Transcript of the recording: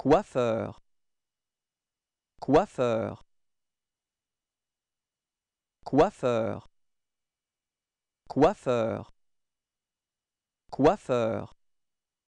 coiffeur, coiffeur, coiffeur, coiffeur, coiffeur.